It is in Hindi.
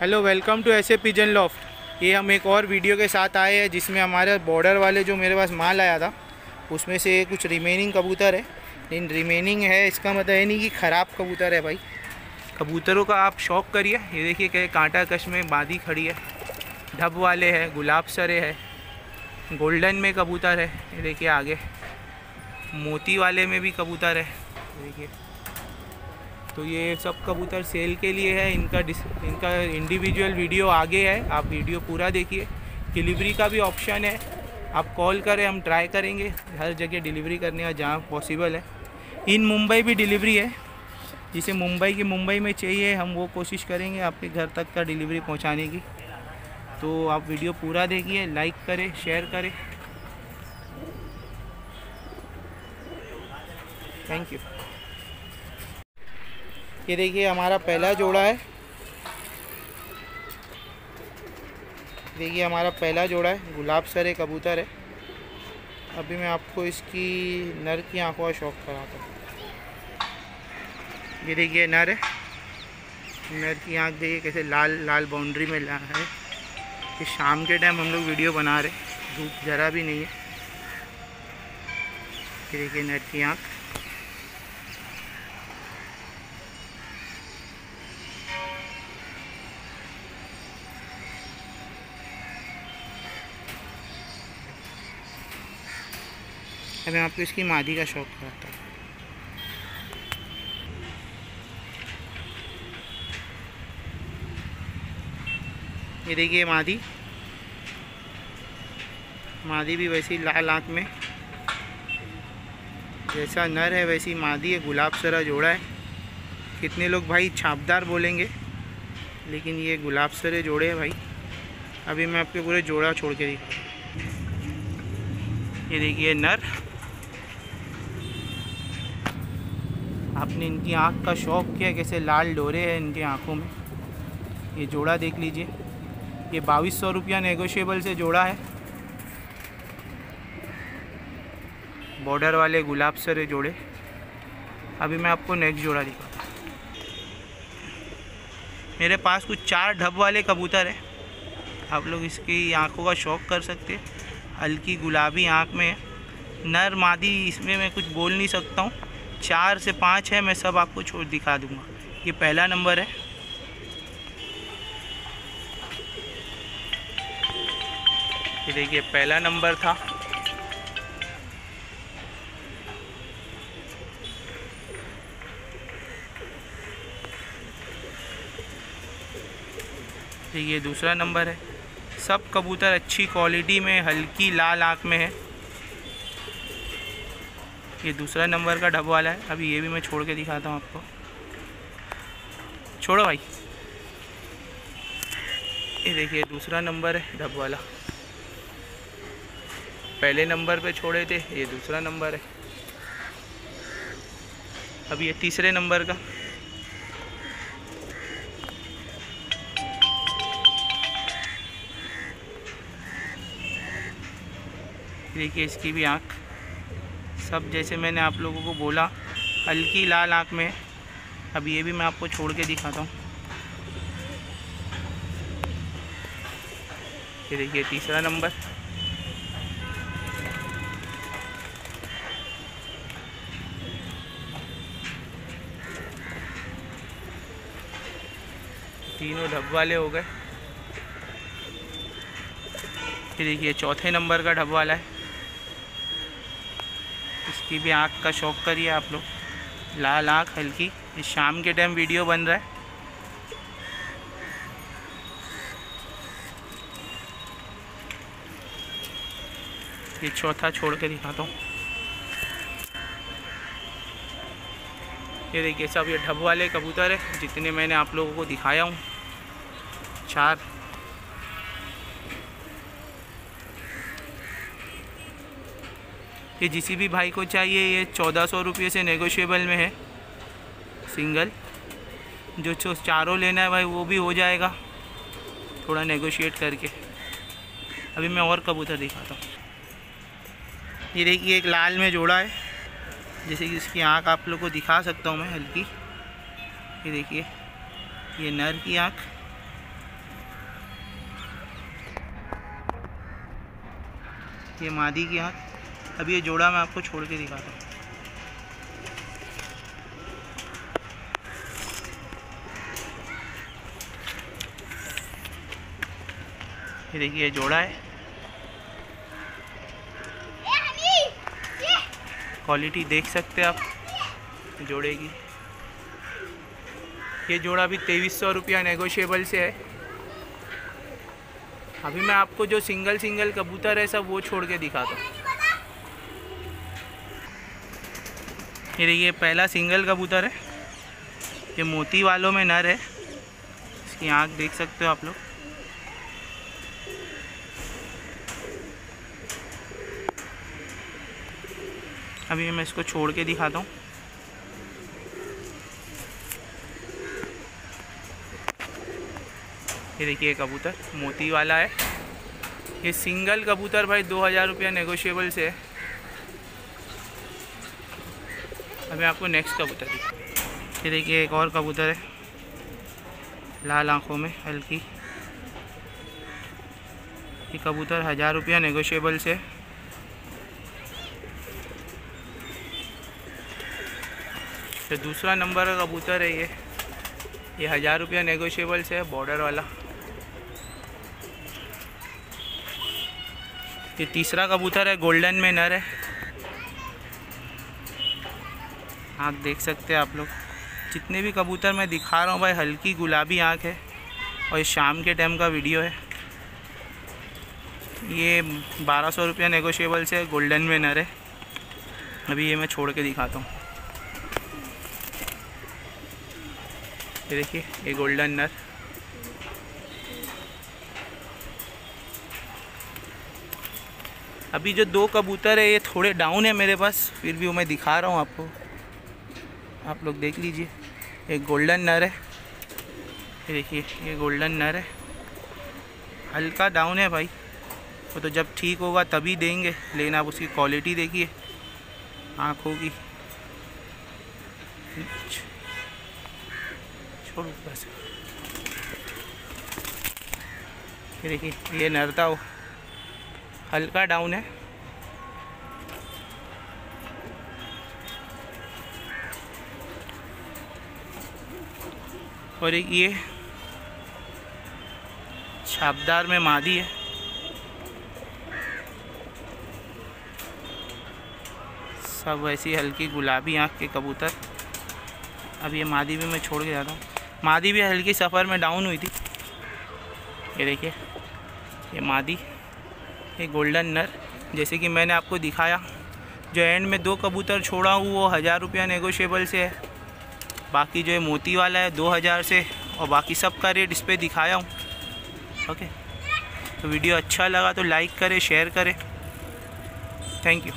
हेलो, वेलकम टू ऐसे पिजन लॉफ्ट। ये हम एक और वीडियो के साथ आए हैं जिसमें हमारे बॉर्डर वाले जो मेरे पास माल आया था, उसमें से कुछ रिमेनिंग कबूतर है। इन रिमेनिंग है, इसका मतलब ये नहीं कि ख़राब कबूतर है भाई। कबूतरों का आप शौक करिए। ये देखिए क्या कांटा कश में बादी खड़ी है। ढब वाले है, गुलाब सरे है, गोल्डन में कबूतर है। ये देखिए आगे, मोती वाले में भी कबूतर है। देखिए। तो ये सब कबूतर सेल के लिए है, इनका डिस, इनका इंडिविजुअल वीडियो आगे है, आप वीडियो पूरा देखिए। डिलीवरी का भी ऑप्शन है, आप कॉल करें, हम ट्राई करेंगे। हर जगह डिलीवरी करने का जहाँ पॉसिबल है। इन मुंबई भी डिलीवरी है। जिसे मुंबई की मुंबई में चाहिए, हम वो कोशिश करेंगे आपके घर तक का डिलीवरी पहुँचाने की। तो आप वीडियो पूरा देखिए लाइक करें शेयर करें। थैंक यू ये देखिए, हमारा पहला जोड़ा है। देखिए, हमारा पहला जोड़ा है। गुलाब सरे कबूतर है। अभी मैं आपको इसकी नर की आँखों का शौक कराता हूँ। ये देखिए, नर है। नर की आँख देखिए, कैसे लाल लाल बाउंड्री में ला है। कि शाम के टाइम हम लोग वीडियो बना रहे धूप ज़रा भी नहीं है। ये देखिए, नर की आँख। मैं आपको इसकी मादी का शौक कराता हूँ। ये देखिए मादी। मादी भी वैसी लाल आँख में। जैसा नर है वैसी मादी है, गुलाब सरा जोड़ा है। कितने लोग भाई छापदार बोलेंगे, लेकिन ये गुलाब सरे जोड़े हैं भाई। अभी मैं आपके पूरे जोड़ा छोड़ के दिखा ये देखिए नर। आपने इनकी आँख का शौक किया, कैसे लाल डोरे हैं इनकी आँखों में? ये जोड़ा देख लीजिए। ये बाईस सौ रुपया नेगोशिएबल से जोड़ा है। बॉर्डर वाले गुलाब सरे जोड़े। अभी मैं आपको नेक्स्ट जोड़ा दिखाता मेरे पास कुछ चार ढब वाले कबूतर हैं। आप लोग इसकी आँखों का शौक कर सकते हल्की गुलाबी आँख में नर मादी इसमें मैं कुछ बोल नहीं सकता हूँ। चार से पाँच है, मैं सब आपको छोड़ दिखा दूँगा। ये पहला नंबर है। ये देखिए, पहला नंबर था। ये दूसरा नंबर है। सब कबूतर अच्छी क्वालिटी में, हल्की, लाल आँख में है। ये दूसरा नंबर का ढब वाला है। अभी ये भी मैं छोड़ के दिखाता हूँ आपको। छोड़ो भाई। ये देखिए, दूसरा नंबर है ढब वाला। पहले नंबर पे छोड़े थे, ये दूसरा नंबर है। अब ये तीसरे नंबर का। देखिए, इसकी भी आँख सब जैसे मैंने आप लोगों को बोला, हल्की लाल आँख में। अब ये भी मैं आपको छोड़ के दिखाता हूँ। ये देखिए, तीसरा नंबर। तीनों ढब वाले हो गए। ये देखिए, चौथे नंबर का ढब वाला है। इसकी भी आँख का शौक करिए आप लोग। लाल आँख, हल्की। शाम के टाइम वीडियो बन रहा है। ये चौथा छोड़ के दिखाता हूँ। ये देखिए, सब ये ढब वाले कबूतर है, जितने मैंने आप लोगों को दिखाया हूँ। चार। ये जिस भी भाई को चाहिए, ये चौदह सौ रुपये से नेगोशियेबल में है। सिंगल जो चारों लेना है भाई, वो भी हो जाएगा। थोड़ा नेगोशिएट करके। अभी मैं और कबूतर दिखाता हूँ। ये देखिए, एक लाल में जोड़ा है। जैसे कि इसकी आँख आप लोग को दिखा सकता हूँ मैं हल्की। ये देखिए, ये नर की आँख। ये मादी की आँख। अब ये जोड़ा मैं आपको छोड़ के दिखाता हूँ। ये देखिए ये जोड़ा है। क्वालिटी देख सकते हैं आप जोड़े की। ये जोड़ा अभी तेईस सौ रुपया नेगोशिएबल से है। अभी मैं आपको जो सिंगल सिंगल कबूतर है सब वो छोड़ के दिखाता हूँ। ये देखिए पहला सिंगल कबूतर है। ये मोती वालों में नर है। इसकी आँख देख सकते हो आप लोग। अभी मैं इसको छोड़ के दिखाता हूँ। ये देखिए कबूतर मोती वाला है। ये सिंगल कबूतर भाई दो हज़ार रुपया नेगोशिएबल से है। अभी आपको नेक्स्ट कबूतर ये देखिए, एक और कबूतर है, लाल आँखों में, हल्की। ये कबूतर हज़ार रुपया नेगोशिएबल से तो दूसरा नंबर का कबूतर है ये। ये हज़ार रुपया नेगोशिएबल से है बॉर्डर वाला। ये तीसरा कबूतर है गोल्डन में नर है। आँख देख सकते हैं आप लोग। जितने भी कबूतर मैं दिखा रहा हूँ भाई, हल्की गुलाबी आँख है और ये शाम के टाइम का वीडियो है। ये बारह सौ रुपया नेगोशिएबल से गोल्डन में नर है। अभी ये मैं छोड़ के दिखाता हूँ। ये देखिए, ये गोल्डन नर अभी जो दो कबूतर है, ये थोड़े डाउन है मेरे पास, फिर भी वो मैं दिखा रहा हूँ आपको। आप लोग देख लीजिए एक गोल्डन नर है। ये देखिए, ये गोल्डन नर है। हल्का डाउन है भाई। वो तो जब ठीक होगा तभी देंगे, लेकिन आप उसकी क्वालिटी देखिए। आँखों की। छोड़ो बस। देखिए, ये नरता हो हल्का डाउन है। और एक ये छापदार में मादी है। सब ऐसी हल्की गुलाबी आँख के कबूतर। अब ये मादी भी मैं छोड़ के जाता हूँ। मादी भी हल्की सफ़र में डाउन हुई थी। ये देखिए, ये मादी, ये गोल्डन नर, जैसे कि मैंने आपको दिखाया। जो एंड में दो कबूतर छोड़ा हूँ, वो हज़ार रुपया नेगोशिएबल से है। बाकी जो है मोती वाला है, दो हज़ार से, और बाकी सब का रेट इस पर दिखाया हूँ। ओके तो वीडियो अच्छा लगा तो लाइक करें शेयर करें। Thank you